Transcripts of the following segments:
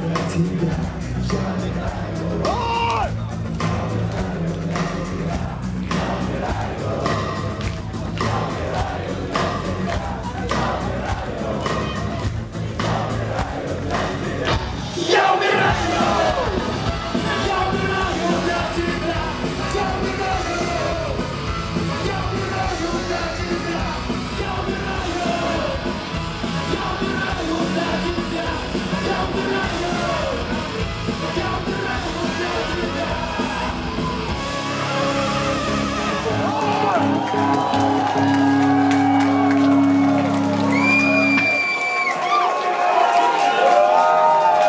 が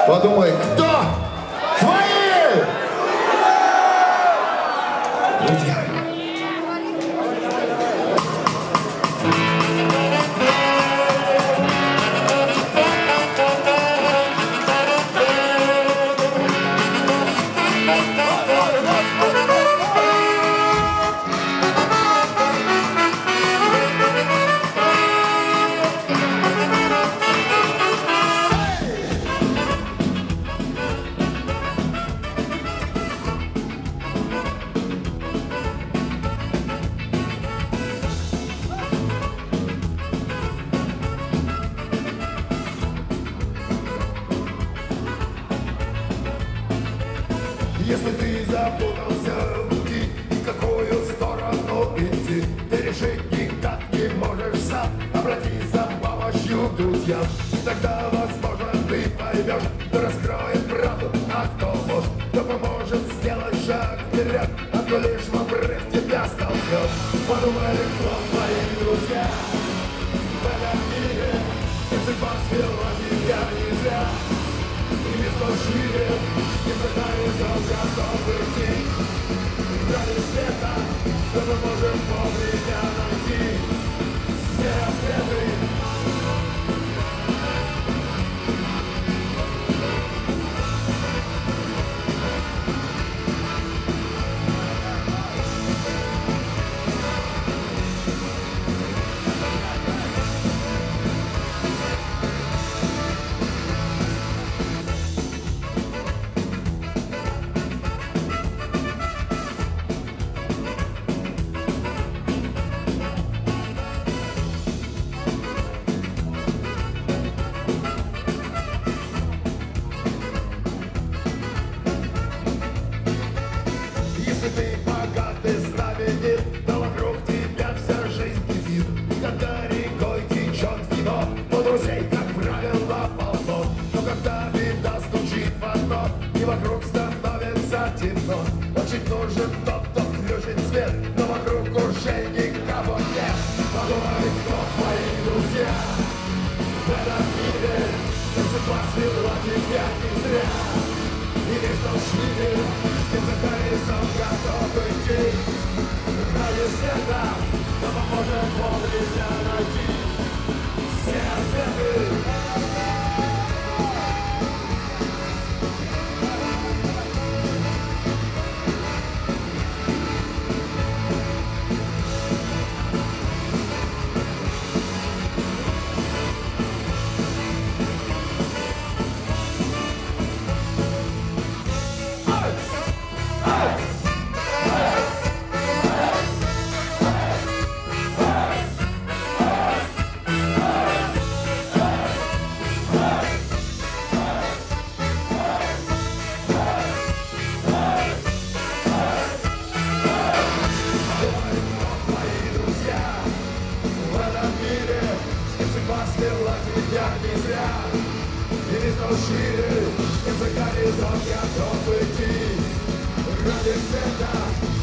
Подумай, кто? Если ты запутался в пути, в какую сторону идти, ты решить никак не можешь сам. Обратись за помощью к друзьям, тогда, возможно, ты поймешь, кто раскроет правду, а кто ложь, кто поможет сделать шаг вперед, а кто лишь в обрыв тебя столкнет. Подумай, кто твои друзья в этом мире, и судьба свела тебя не зря. И место шире, и за горизонт Thank you. Этом мире судьба свела тебя не зря. И наш шире, и за горизонт готов идти. Ради света,